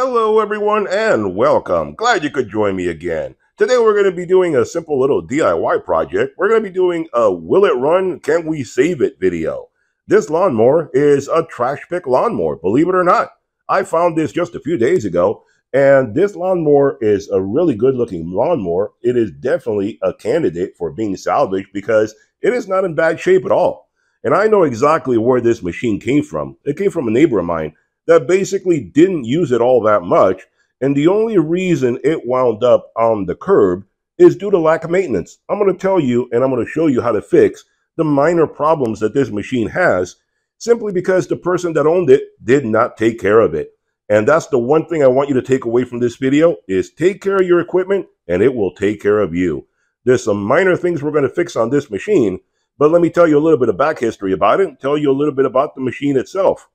Hello, everyone, and welcome. Glad you could join me again. Today, we're going to be doing a simple little DIY project. We're going to be doing a Will It Run? Can We Save It video. This lawnmower is a trash pick lawnmower, believe it or not. I found this just a few days ago, and this lawnmower is a really good looking lawnmower. It is definitely a candidate for being salvaged because it is not in bad shape at all. And I know exactly where this machine came from. It came from a neighbor of mine that basically didn't use it all that much. And the only reason it wound up on the curb is due to lack of maintenance. I'm going to tell you and I'm going to show you how to fix the minor problems that this machine has simply because the person that owned it did not take care of it. And that's the one thing I want you to take away from this video is take care of your equipment and it will take care of you. There's some minor things we're going to fix on this machine, but let me tell you a little bit of back history about it, and tell you a little bit about the machine itself.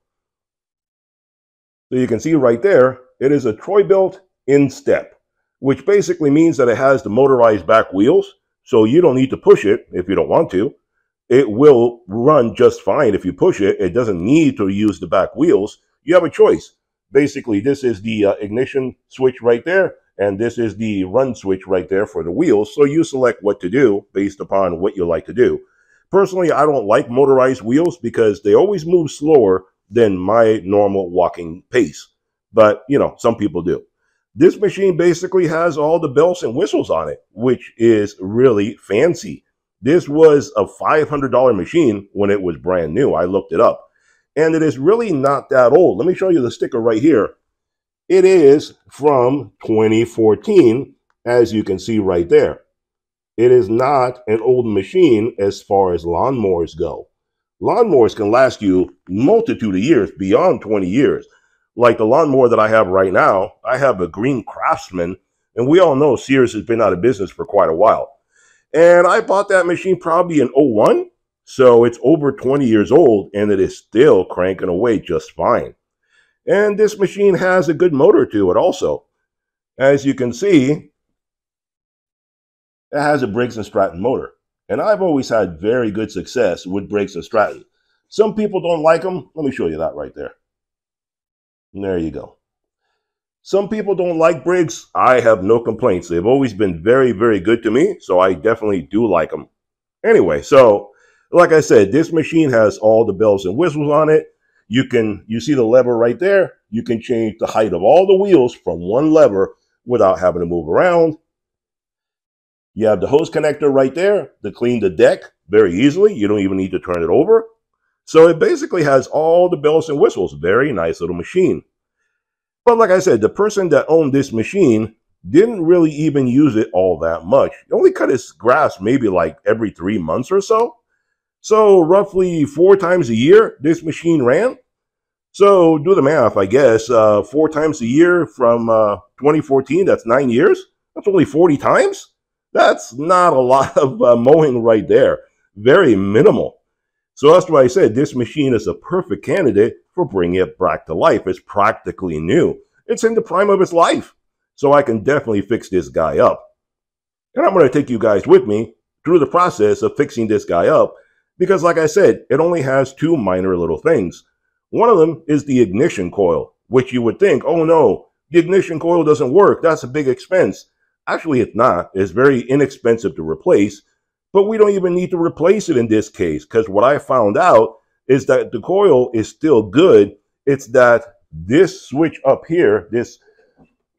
So you can see right there, it is a Troy-Bilt instep, which basically means that it has the motorized back wheels. So you don't need to push it if you don't want to. It will run just fine if you push it. It doesn't need to use the back wheels. You have a choice. Basically, this is the uh, ignition switch right there, and this is the run switch right there for the wheels. So you select what to do based upon what you like to do. Personally, I don't like motorized wheels because they always move slower than my normal walking pace. But, you know, some people do. This machine basically has all the bells and whistles on it, which is really fancy. This was a $500 machine when it was brand new. I looked it up. And it is really not that old. Let me show you the sticker right here. It is from 2014, as you can see right there. It is not an old machine as far as lawnmowers go lawnmowers can last you multitude of years, beyond 20 years. Like the lawnmower that I have right now, I have a green craftsman, and we all know Sears has been out of business for quite a while. And I bought that machine probably in 01, so it's over 20 years old, and it is still cranking away just fine. And this machine has a good motor to it also. As you can see, it has a Briggs & Stratton motor. And I've always had very good success with Briggs & Stratton. Some people don't like them. Let me show you that right there. And there you go. Some people don't like Briggs. I have no complaints. They've always been very, very good to me. So I definitely do like them. Anyway, so like I said, this machine has all the bells and whistles on it. You can, you see the lever right there. You can change the height of all the wheels from one lever without having to move around. You have the hose connector right there to clean the deck very easily. You don't even need to turn it over. So it basically has all the bells and whistles. Very nice little machine. But like I said, the person that owned this machine didn't really even use it all that much. Only cut his grass maybe like every three months or so. So roughly four times a year, this machine ran. So do the math, I guess. Uh, four times a year from uh, 2014, that's nine years. That's only 40 times. That's not a lot of uh, mowing right there. Very minimal. So that's why I said this machine is a perfect candidate for bringing it back to life. It's practically new. It's in the prime of its life. So I can definitely fix this guy up. And I'm going to take you guys with me through the process of fixing this guy up because like I said, it only has two minor little things. One of them is the ignition coil, which you would think, oh no, the ignition coil doesn't work. That's a big expense. Actually, it's not. It's very inexpensive to replace, but we don't even need to replace it in this case because what I found out is that the coil is still good. It's that this switch up here, this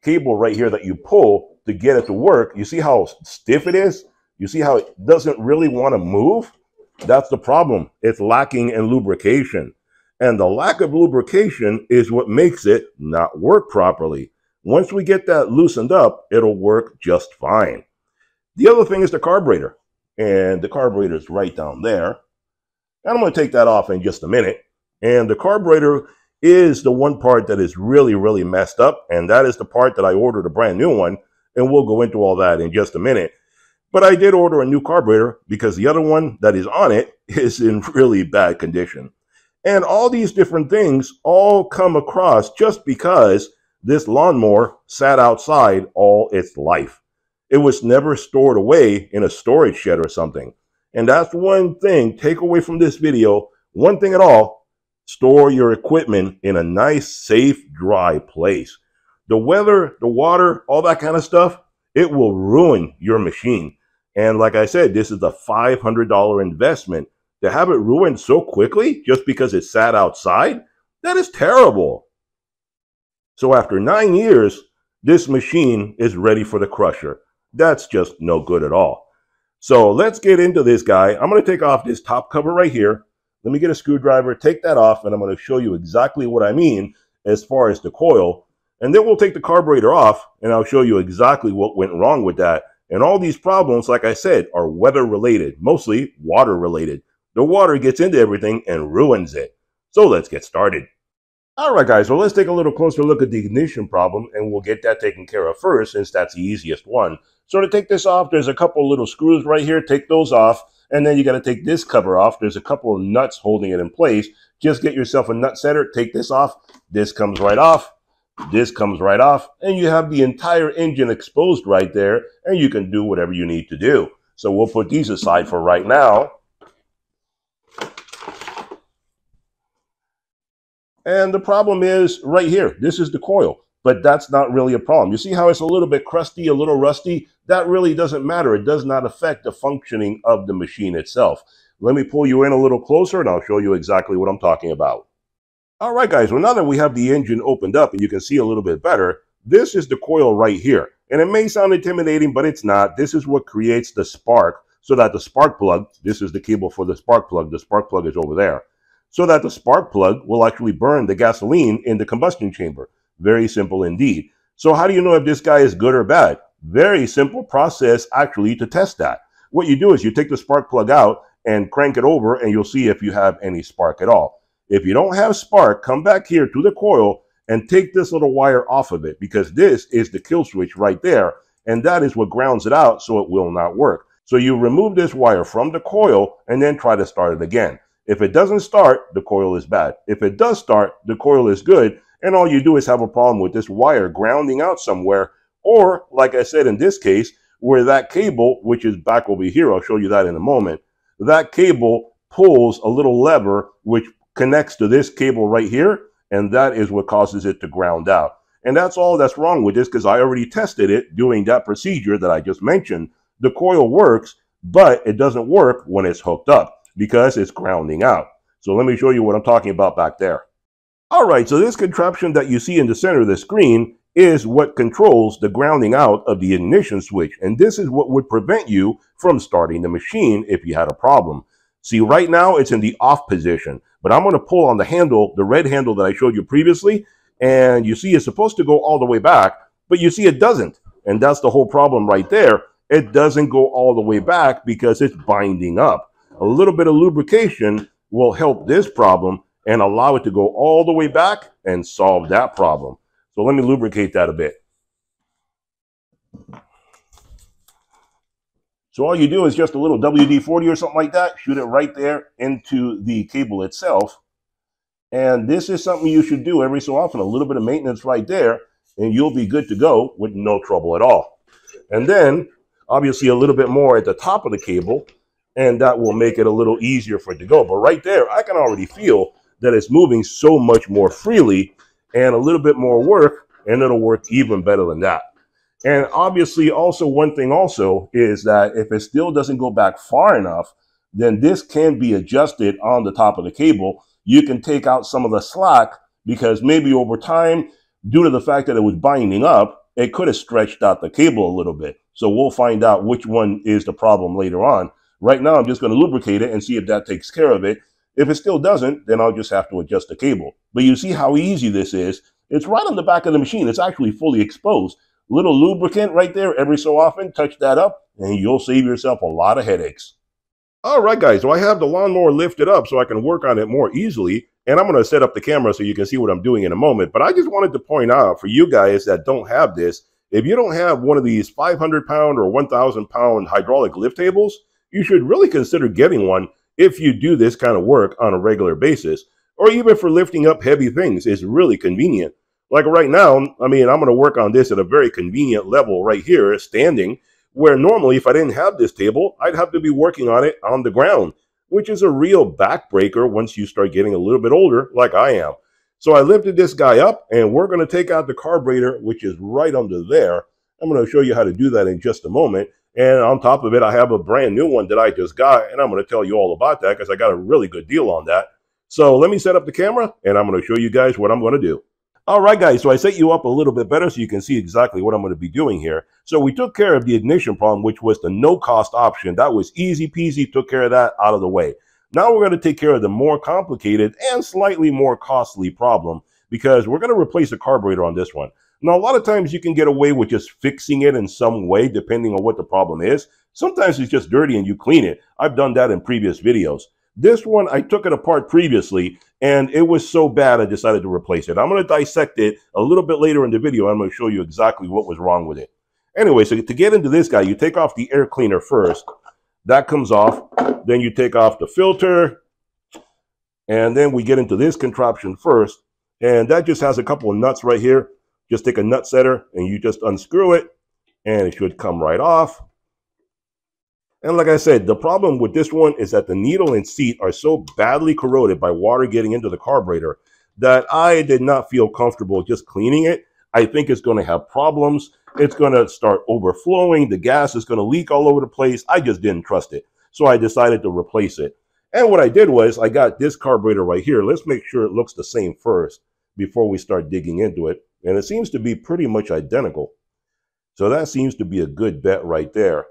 cable right here that you pull to get it to work, you see how stiff it is? You see how it doesn't really want to move? That's the problem. It's lacking in lubrication. And the lack of lubrication is what makes it not work properly. Once we get that loosened up, it'll work just fine. The other thing is the carburetor. And the carburetor is right down there. And I'm going to take that off in just a minute. And the carburetor is the one part that is really, really messed up. And that is the part that I ordered a brand new one. And we'll go into all that in just a minute. But I did order a new carburetor because the other one that is on it is in really bad condition. And all these different things all come across just because this lawnmower sat outside all its life. It was never stored away in a storage shed or something. And that's one thing, take away from this video, one thing at all, store your equipment in a nice, safe, dry place. The weather, the water, all that kind of stuff, it will ruin your machine. And like I said, this is a $500 investment. To have it ruined so quickly just because it sat outside, that is terrible. So after nine years, this machine is ready for the crusher. That's just no good at all. So let's get into this guy. I'm going to take off this top cover right here. Let me get a screwdriver, take that off, and I'm going to show you exactly what I mean as far as the coil. And then we'll take the carburetor off, and I'll show you exactly what went wrong with that. And all these problems, like I said, are weather related, mostly water related. The water gets into everything and ruins it. So let's get started. All right, guys, well, let's take a little closer look at the ignition problem, and we'll get that taken care of first, since that's the easiest one. So to take this off, there's a couple little screws right here. Take those off, and then you got to take this cover off. There's a couple of nuts holding it in place. Just get yourself a nut setter. Take this off. This comes right off. This comes right off, and you have the entire engine exposed right there, and you can do whatever you need to do. So we'll put these aside for right now. And the problem is right here. This is the coil, but that's not really a problem. You see how it's a little bit crusty, a little rusty? That really doesn't matter. It does not affect the functioning of the machine itself. Let me pull you in a little closer and I'll show you exactly what I'm talking about. All right, guys, well, now that we have the engine opened up and you can see a little bit better, this is the coil right here. And it may sound intimidating, but it's not. This is what creates the spark so that the spark plug, this is the cable for the spark plug, the spark plug is over there so that the spark plug will actually burn the gasoline in the combustion chamber. Very simple indeed. So how do you know if this guy is good or bad? Very simple process actually to test that. What you do is you take the spark plug out and crank it over and you'll see if you have any spark at all. If you don't have spark, come back here to the coil and take this little wire off of it because this is the kill switch right there. And that is what grounds it out so it will not work. So you remove this wire from the coil and then try to start it again. If it doesn't start, the coil is bad. If it does start, the coil is good. And all you do is have a problem with this wire grounding out somewhere. Or, like I said in this case, where that cable, which is back over here, I'll show you that in a moment, that cable pulls a little lever which connects to this cable right here. And that is what causes it to ground out. And that's all that's wrong with this because I already tested it doing that procedure that I just mentioned. The coil works, but it doesn't work when it's hooked up because it's grounding out. So let me show you what I'm talking about back there. All right, so this contraption that you see in the center of the screen is what controls the grounding out of the ignition switch. And this is what would prevent you from starting the machine if you had a problem. See, right now it's in the off position, but I'm going to pull on the handle, the red handle that I showed you previously. And you see it's supposed to go all the way back, but you see it doesn't. And that's the whole problem right there. It doesn't go all the way back because it's binding up a little bit of lubrication will help this problem and allow it to go all the way back and solve that problem. So let me lubricate that a bit. So all you do is just a little WD-40 or something like that, shoot it right there into the cable itself. And this is something you should do every so often, a little bit of maintenance right there, and you'll be good to go with no trouble at all. And then, obviously, a little bit more at the top of the cable and that will make it a little easier for it to go. But right there, I can already feel that it's moving so much more freely and a little bit more work, and it'll work even better than that. And obviously, also one thing also is that if it still doesn't go back far enough, then this can be adjusted on the top of the cable. You can take out some of the slack because maybe over time, due to the fact that it was binding up, it could have stretched out the cable a little bit. So we'll find out which one is the problem later on. Right now, I'm just going to lubricate it and see if that takes care of it. If it still doesn't, then I'll just have to adjust the cable. But you see how easy this is. It's right on the back of the machine. It's actually fully exposed. Little lubricant right there every so often. Touch that up and you'll save yourself a lot of headaches. All right, guys. So I have the lawnmower lifted up so I can work on it more easily. And I'm going to set up the camera so you can see what I'm doing in a moment. But I just wanted to point out for you guys that don't have this, if you don't have one of these 500 pound or 1,000 pound hydraulic lift tables, you should really consider getting one if you do this kind of work on a regular basis, or even for lifting up heavy things. It's really convenient. Like right now, I mean, I'm going to work on this at a very convenient level right here, standing, where normally if I didn't have this table, I'd have to be working on it on the ground, which is a real backbreaker once you start getting a little bit older, like I am. So I lifted this guy up and we're going to take out the carburetor, which is right under there. I'm going to show you how to do that in just a moment. And on top of it, I have a brand new one that I just got, and I'm going to tell you all about that because I got a really good deal on that. So let me set up the camera, and I'm going to show you guys what I'm going to do. All right, guys, so I set you up a little bit better so you can see exactly what I'm going to be doing here. So we took care of the ignition problem, which was the no-cost option. That was easy peasy, took care of that out of the way. Now we're going to take care of the more complicated and slightly more costly problem because we're going to replace the carburetor on this one. Now, a lot of times you can get away with just fixing it in some way, depending on what the problem is. Sometimes it's just dirty and you clean it. I've done that in previous videos. This one, I took it apart previously and it was so bad I decided to replace it. I'm going to dissect it a little bit later in the video. I'm going to show you exactly what was wrong with it. Anyway, so to get into this guy, you take off the air cleaner first. That comes off. Then you take off the filter. And then we get into this contraption first. And that just has a couple of nuts right here. Just take a nut setter and you just unscrew it and it should come right off. And like I said, the problem with this one is that the needle and seat are so badly corroded by water getting into the carburetor that I did not feel comfortable just cleaning it. I think it's going to have problems. It's going to start overflowing. The gas is going to leak all over the place. I just didn't trust it. So I decided to replace it. And what I did was I got this carburetor right here. Let's make sure it looks the same first before we start digging into it. And it seems to be pretty much identical. So that seems to be a good bet right there.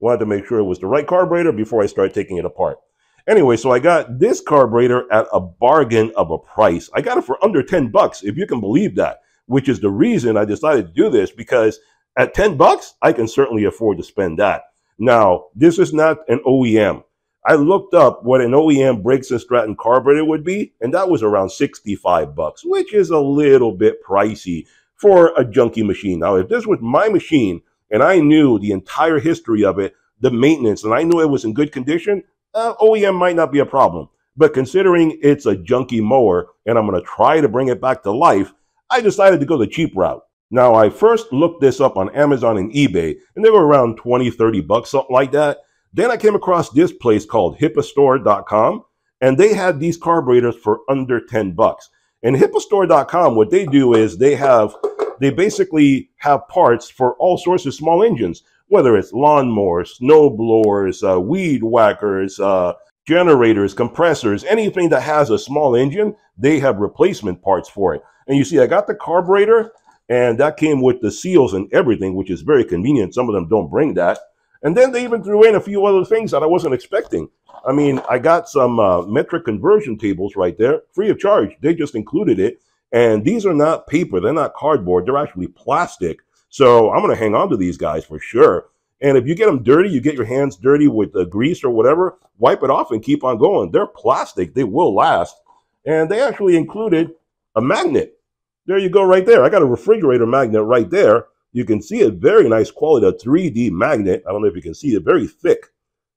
Wanted to make sure it was the right carburetor before I start taking it apart. Anyway, so I got this carburetor at a bargain of a price. I got it for under 10 bucks, if you can believe that, which is the reason I decided to do this because at 10 bucks, I can certainly afford to spend that. Now, this is not an OEM. I looked up what an OEM Briggs & Stratton carburetor would be, and that was around 65 bucks, which is a little bit pricey for a junky machine. Now, if this was my machine and I knew the entire history of it, the maintenance, and I knew it was in good condition, uh, OEM might not be a problem. But considering it's a junky mower and I'm going to try to bring it back to life, I decided to go the cheap route. Now, I first looked this up on Amazon and eBay, and they were around 20, 30 bucks, something like that. Then I came across this place called hipastore.com, and they had these carburetors for under 10 bucks. And hipastore.com, what they do is they have, they basically have parts for all sorts of small engines, whether it's lawnmowers, snow blowers, uh, weed whackers, uh, generators, compressors, anything that has a small engine, they have replacement parts for it. And you see, I got the carburetor, and that came with the seals and everything, which is very convenient. Some of them don't bring that. And then they even threw in a few other things that I wasn't expecting. I mean, I got some uh, metric conversion tables right there, free of charge. They just included it. And these are not paper, they're not cardboard, they're actually plastic. So I'm going to hang on to these guys for sure. And if you get them dirty, you get your hands dirty with the grease or whatever, wipe it off and keep on going. They're plastic, they will last. And they actually included a magnet. There you go, right there. I got a refrigerator magnet right there you can see a very nice quality, a 3D magnet. I don't know if you can see it, very thick.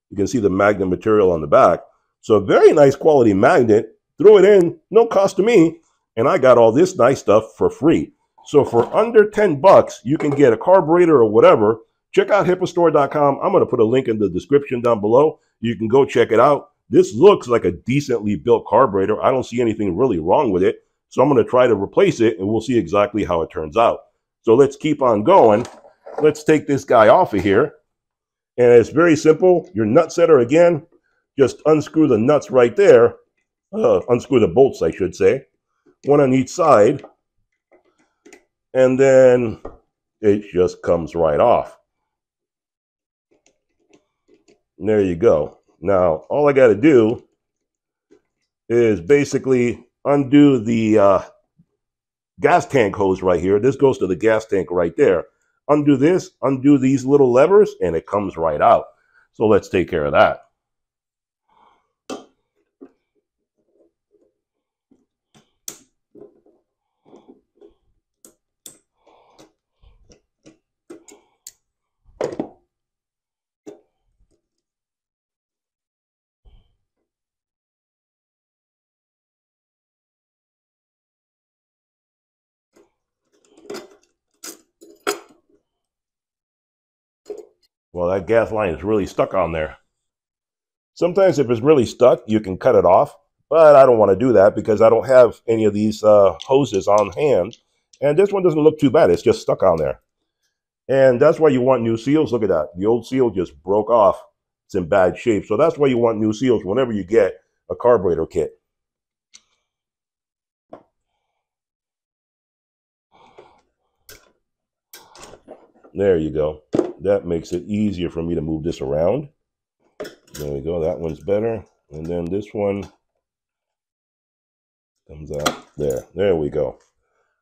You can see the magnet material on the back. So a very nice quality magnet. Throw it in, no cost to me. And I got all this nice stuff for free. So for under 10 bucks, you can get a carburetor or whatever. Check out hipastore.com. I'm going to put a link in the description down below. You can go check it out. This looks like a decently built carburetor. I don't see anything really wrong with it. So I'm going to try to replace it and we'll see exactly how it turns out. So let's keep on going. Let's take this guy off of here. And it's very simple. Your nut setter again, just unscrew the nuts right there. Uh, unscrew the bolts, I should say. One on each side. And then it just comes right off. And there you go. Now, all I got to do is basically undo the uh, gas tank hose right here. This goes to the gas tank right there. Undo this, undo these little levers, and it comes right out. So let's take care of that. Well, that gas line is really stuck on there. Sometimes if it's really stuck, you can cut it off. But I don't want to do that because I don't have any of these uh, hoses on hand. And this one doesn't look too bad. It's just stuck on there. And that's why you want new seals. Look at that. The old seal just broke off. It's in bad shape. So that's why you want new seals whenever you get a carburetor kit. There you go. That makes it easier for me to move this around. There we go. That one's better. And then this one comes out there. There we go.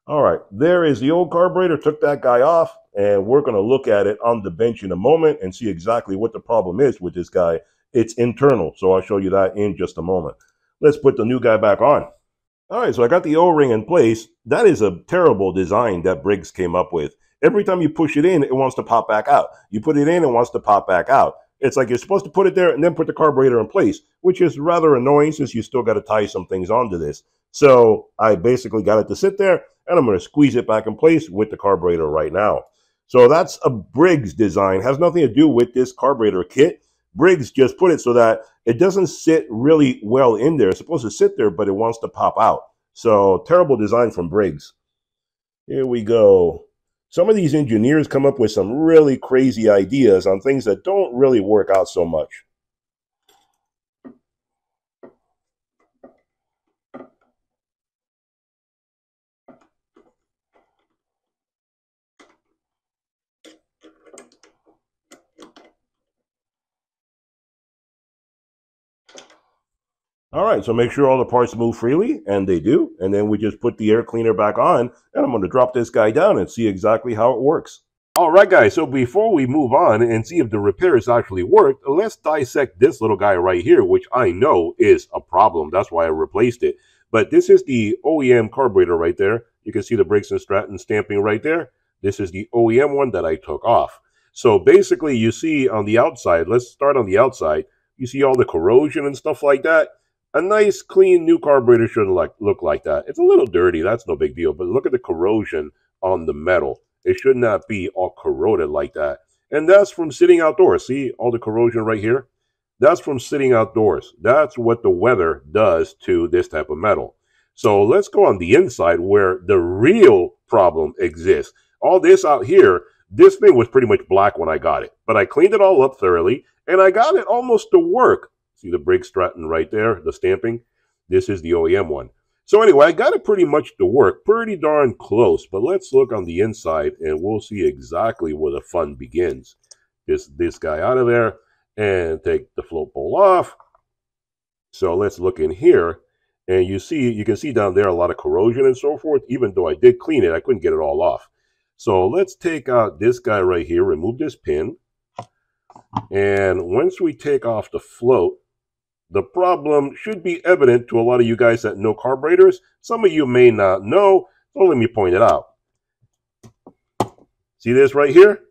All right. There is the old carburetor. Took that guy off. And we're going to look at it on the bench in a moment and see exactly what the problem is with this guy. It's internal. So I'll show you that in just a moment. Let's put the new guy back on. All right. So I got the O-ring in place. That is a terrible design that Briggs came up with. Every time you push it in, it wants to pop back out. You put it in, it wants to pop back out. It's like you're supposed to put it there and then put the carburetor in place, which is rather annoying since you still got to tie some things onto this. So I basically got it to sit there and I'm going to squeeze it back in place with the carburetor right now. So that's a Briggs design. Has nothing to do with this carburetor kit. Briggs just put it so that it doesn't sit really well in there. It's supposed to sit there, but it wants to pop out. So terrible design from Briggs. Here we go some of these engineers come up with some really crazy ideas on things that don't really work out so much. All right, so make sure all the parts move freely, and they do. And then we just put the air cleaner back on, and I'm going to drop this guy down and see exactly how it works. All right, guys, so before we move on and see if the repairs actually worked, let's dissect this little guy right here, which I know is a problem. That's why I replaced it. But this is the OEM carburetor right there. You can see the Briggs & Stratton stamping right there. This is the OEM one that I took off. So basically, you see on the outside, let's start on the outside, you see all the corrosion and stuff like that a nice, clean, new carburetor shouldn't like, look like that. It's a little dirty. That's no big deal. But look at the corrosion on the metal. It should not be all corroded like that. And that's from sitting outdoors. See all the corrosion right here? That's from sitting outdoors. That's what the weather does to this type of metal. So let's go on the inside where the real problem exists. All this out here, this thing was pretty much black when I got it. But I cleaned it all up thoroughly and I got it almost to work. See the Briggs Stratton right there, the stamping? This is the OEM one. So anyway, I got it pretty much to work, pretty darn close. But let's look on the inside and we'll see exactly where the fun begins. This, this guy out of there and take the float bowl off. So let's look in here. And you see, you can see down there a lot of corrosion and so forth. Even though I did clean it, I couldn't get it all off. So let's take out this guy right here, remove this pin. And once we take off the float, the problem should be evident to a lot of you guys that know carburetors. Some of you may not know, so let me point it out. See this right here?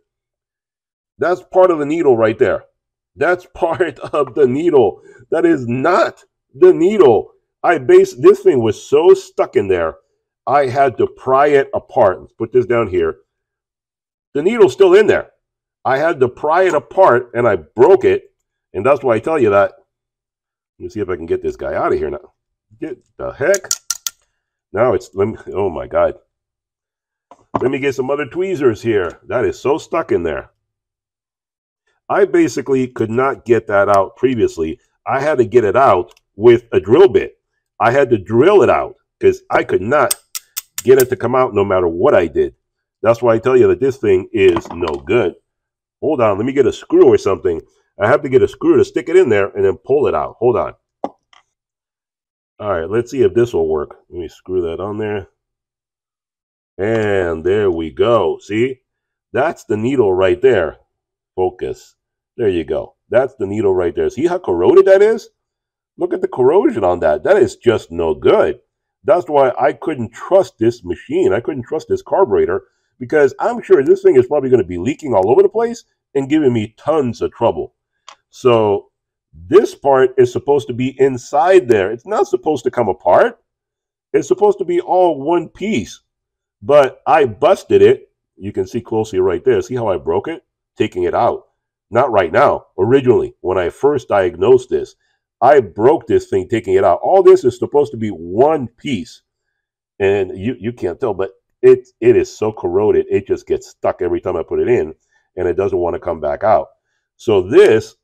That's part of the needle right there. That's part of the needle. That is not the needle. I base this thing was so stuck in there, I had to pry it apart. Let's put this down here. The needle's still in there. I had to pry it apart and I broke it. And that's why I tell you that let me see if I can get this guy out of here now. Get the heck? Now it's, let me, oh my God. Let me get some other tweezers here. That is so stuck in there. I basically could not get that out previously. I had to get it out with a drill bit. I had to drill it out because I could not get it to come out no matter what I did. That's why I tell you that this thing is no good. Hold on, let me get a screw or something. I have to get a screw to stick it in there and then pull it out. Hold on. All right, let's see if this will work. Let me screw that on there. And there we go. See? That's the needle right there. Focus. There you go. That's the needle right there. See how corroded that is? Look at the corrosion on that. That is just no good. That's why I couldn't trust this machine. I couldn't trust this carburetor because I'm sure this thing is probably going to be leaking all over the place and giving me tons of trouble. So this part is supposed to be inside there. It's not supposed to come apart. It's supposed to be all one piece. But I busted it. You can see closely right there. See how I broke it? Taking it out. Not right now. Originally, when I first diagnosed this, I broke this thing taking it out. All this is supposed to be one piece. And you, you can't tell, but it, it is so corroded, it just gets stuck every time I put it in and it doesn't want to come back out. So this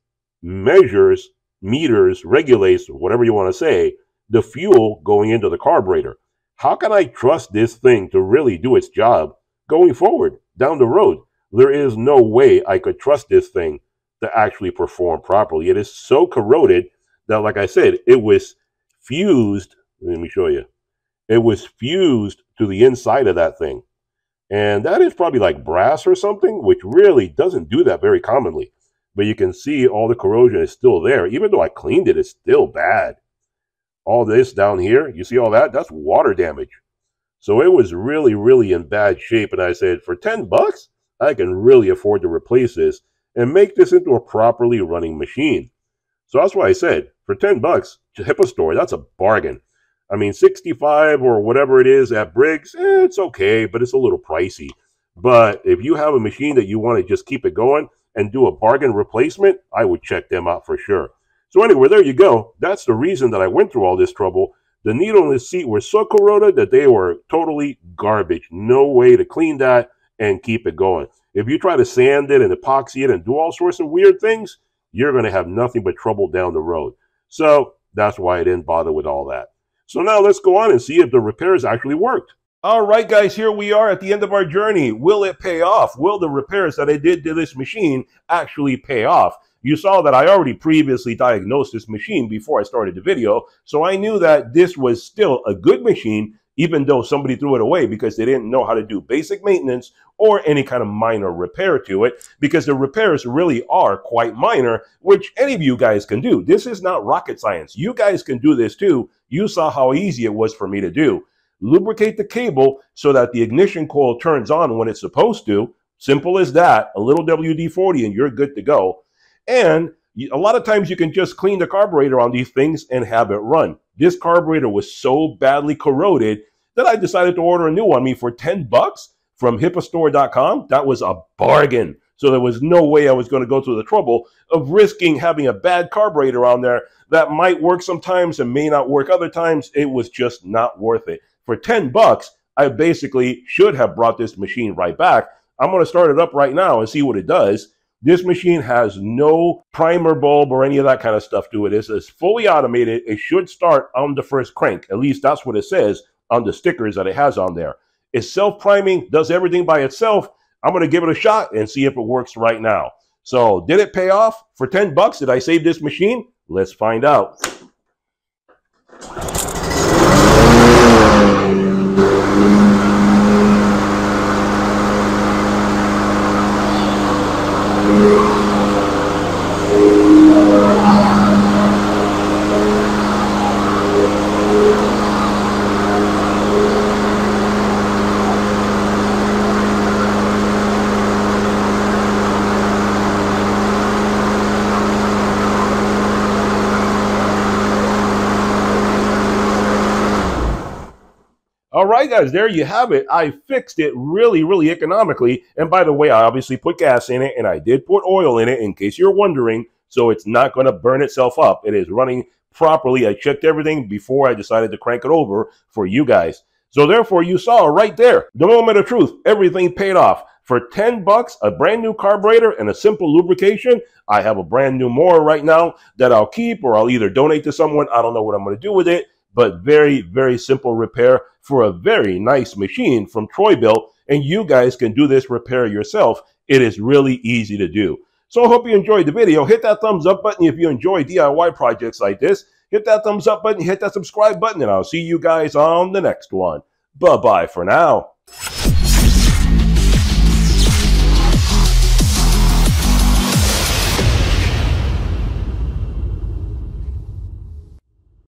measures, meters, regulates, whatever you want to say, the fuel going into the carburetor. How can I trust this thing to really do its job going forward down the road? There is no way I could trust this thing to actually perform properly. It is so corroded that, like I said, it was fused. Let me show you. It was fused to the inside of that thing. And that is probably like brass or something, which really doesn't do that very commonly. But you can see all the corrosion is still there. Even though I cleaned it, it's still bad. All this down here, you see all that? That's water damage. So it was really, really in bad shape. And I said, for 10 bucks, I can really afford to replace this and make this into a properly running machine. So that's why I said, for 10 bucks, Hipastore, that's a bargain. I mean, 65 or whatever it is at Briggs, eh, it's okay, but it's a little pricey. But if you have a machine that you want to just keep it going and do a bargain replacement, I would check them out for sure. So anyway, there you go. That's the reason that I went through all this trouble. The needle and the seat were so corroded that they were totally garbage. No way to clean that and keep it going. If you try to sand it and epoxy it and do all sorts of weird things, you're going to have nothing but trouble down the road. So that's why I didn't bother with all that. So now let's go on and see if the repairs actually worked. All right, guys, here we are at the end of our journey. Will it pay off? Will the repairs that I did to this machine actually pay off? You saw that I already previously diagnosed this machine before I started the video, so I knew that this was still a good machine even though somebody threw it away because they didn't know how to do basic maintenance or any kind of minor repair to it because the repairs really are quite minor, which any of you guys can do. This is not rocket science. You guys can do this too. You saw how easy it was for me to do. Lubricate the cable so that the ignition coil turns on when it's supposed to. Simple as that. A little WD-40 and you're good to go. And a lot of times you can just clean the carburetor on these things and have it run. This carburetor was so badly corroded that I decided to order a new one. I mean, for 10 bucks from hipastore.com, that was a bargain. So there was no way I was going to go through the trouble of risking having a bad carburetor on there that might work sometimes and may not work other times. It was just not worth it. For 10 bucks, I basically should have brought this machine right back. I'm going to start it up right now and see what it does. This machine has no primer bulb or any of that kind of stuff to it. It's fully automated. It should start on the first crank. At least that's what it says on the stickers that it has on there. It's self-priming, does everything by itself. I'm going to give it a shot and see if it works right now. So did it pay off for 10 bucks? Did I save this machine? Let's find out. Right, guys, there you have it. I fixed it really, really economically. And by the way, I obviously put gas in it and I did put oil in it in case you're wondering. So it's not going to burn itself up. It is running properly. I checked everything before I decided to crank it over for you guys. So therefore, you saw right there, the moment of truth, everything paid off. For 10 bucks, a brand new carburetor and a simple lubrication, I have a brand new mower right now that I'll keep or I'll either donate to someone. I don't know what I'm going to do with it but very, very simple repair for a very nice machine from Troy-Bilt. And you guys can do this repair yourself. It is really easy to do. So I hope you enjoyed the video. Hit that thumbs up button if you enjoy DIY projects like this. Hit that thumbs up button, hit that subscribe button, and I'll see you guys on the next one. Bye-bye for now.